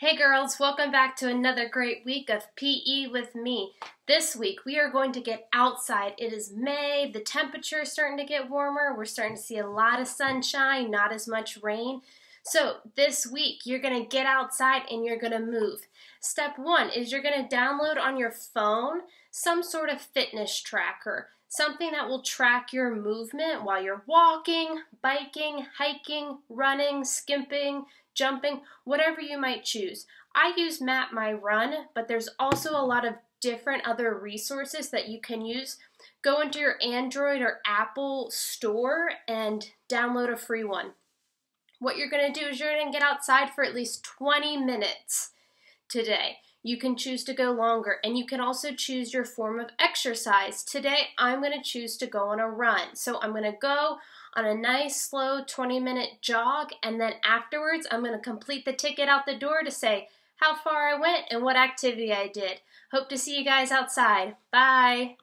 Hey girls, welcome back to another great week of PE with me. This week we are going to get outside. It is May, the temperature is starting to get warmer. We're starting to see a lot of sunshine, not as much rain. So this week you're going to get outside and you're going to move. Step one is you're going to download on your phone some sort of fitness tracker something that will track your movement while you're walking, biking, hiking, running, skipping, jumping, whatever you might choose. I use Map My Run, but there's also a lot of different other resources that you can use. Go into your Android or Apple store and download a free one. What you're going to do is you're going to get outside for at least 20 minutes today. You can choose to go longer and you can also choose your form of exercise. Today I'm going to choose to go on a run. So I'm going to go on a nice slow 20 minute jog and then afterwards I'm going to complete the ticket out the door to say how far I went and what activity I did. Hope to see you guys outside. Bye.